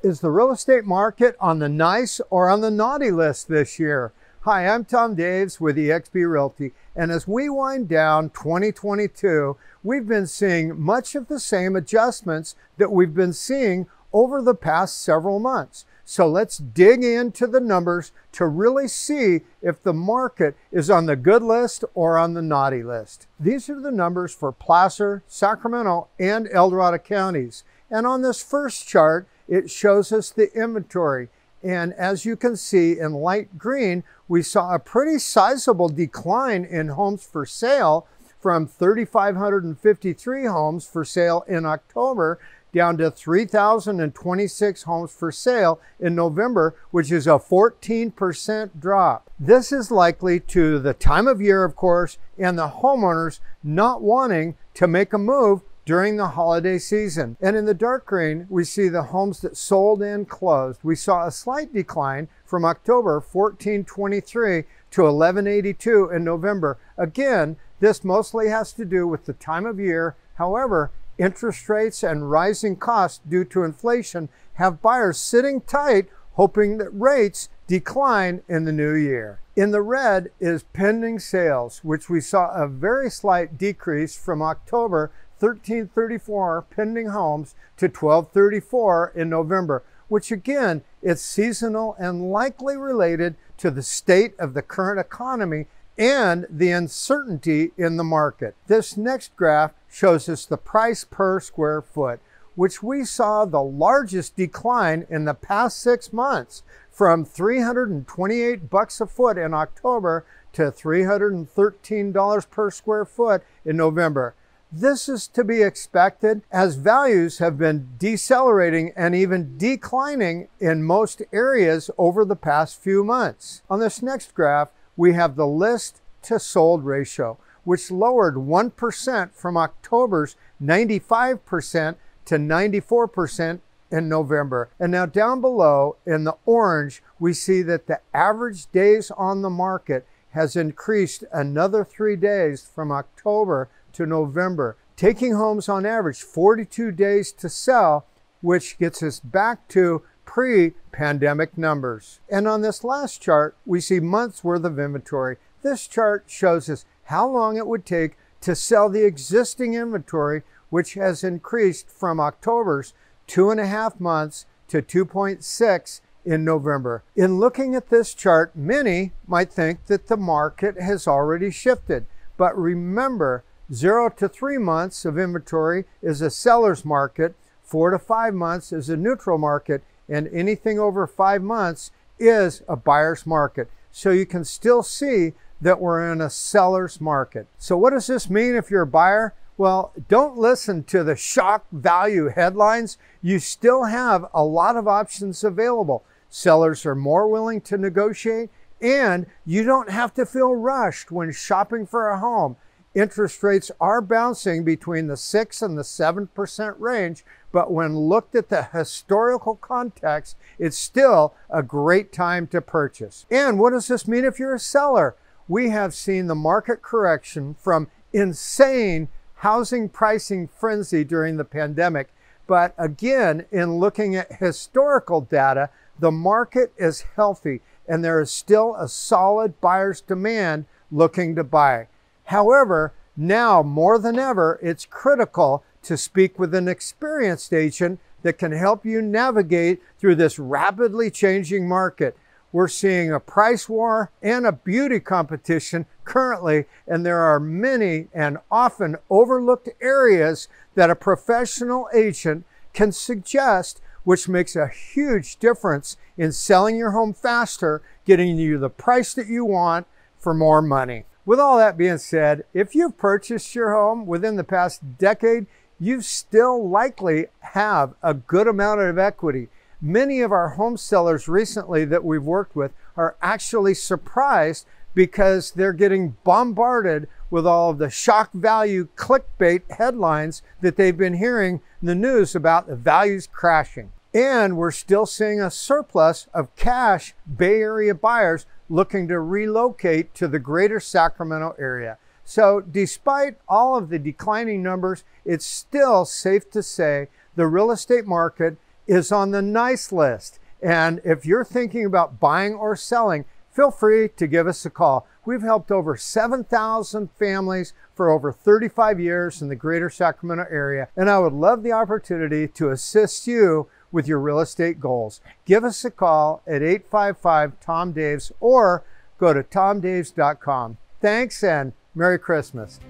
Is the real estate market on the nice or on the naughty list this year? Hi, I'm Tom Daves with eXp Realty, and as we wind down 2022, we've been seeing much of the same adjustments that we've been seeing over the past several months. So let's dig into the numbers to really see if the market is on the good list or on the naughty list. These are the numbers for Placer, Sacramento, and El Dorado counties. And on this first chart, it shows us the inventory. And as you can see in light green, we saw a pretty sizable decline in homes for sale from 3,553 homes for sale in October down to 3,026 homes for sale in November, which is a 14% drop. This is likely to the time of year, of course, and the homeowners not wanting to make a move during the holiday season. And in the dark green, we see the homes that sold and closed. We saw a slight decline from October 1423 to 1182 in November. Again, this mostly has to do with the time of year. However, interest rates and rising costs due to inflation have buyers sitting tight, hoping that rates decline in the new year. In the red is pending sales, which we saw a very slight decrease from October 1334 pending homes to 1234 in November, which again, is seasonal and likely related to the state of the current economy and the uncertainty in the market. This next graph shows us the price per square foot, which we saw the largest decline in the past six months from 328 bucks a foot in October to $313 per square foot in November. This is to be expected as values have been decelerating and even declining in most areas over the past few months. On this next graph, we have the list to sold ratio, which lowered 1% from October's 95% to 94% in November. And now down below in the orange, we see that the average days on the market has increased another three days from October to November, taking homes on average 42 days to sell, which gets us back to pre-pandemic numbers. And on this last chart, we see months worth of inventory. This chart shows us how long it would take to sell the existing inventory, which has increased from October's two and a half months to 2.6 in November. In looking at this chart, many might think that the market has already shifted. But remember, Zero to three months of inventory is a seller's market. Four to five months is a neutral market. And anything over five months is a buyer's market. So you can still see that we're in a seller's market. So what does this mean if you're a buyer? Well, don't listen to the shock value headlines. You still have a lot of options available. Sellers are more willing to negotiate and you don't have to feel rushed when shopping for a home interest rates are bouncing between the 6 and the 7% range, but when looked at the historical context, it's still a great time to purchase. And what does this mean if you're a seller? We have seen the market correction from insane housing pricing frenzy during the pandemic. But again, in looking at historical data, the market is healthy and there is still a solid buyer's demand looking to buy. However, now more than ever, it's critical to speak with an experienced agent that can help you navigate through this rapidly changing market. We're seeing a price war and a beauty competition currently, and there are many and often overlooked areas that a professional agent can suggest, which makes a huge difference in selling your home faster, getting you the price that you want for more money. With all that being said, if you've purchased your home within the past decade, you still likely have a good amount of equity. Many of our home sellers recently that we've worked with are actually surprised because they're getting bombarded with all of the shock value clickbait headlines that they've been hearing in the news about the values crashing. And we're still seeing a surplus of cash Bay Area buyers looking to relocate to the greater Sacramento area. So despite all of the declining numbers, it's still safe to say the real estate market is on the nice list. And if you're thinking about buying or selling, feel free to give us a call. We've helped over 7,000 families for over 35 years in the greater Sacramento area, and I would love the opportunity to assist you with your real estate goals. Give us a call at 855 Tom Daves or go to tomdaves.com. Thanks and Merry Christmas.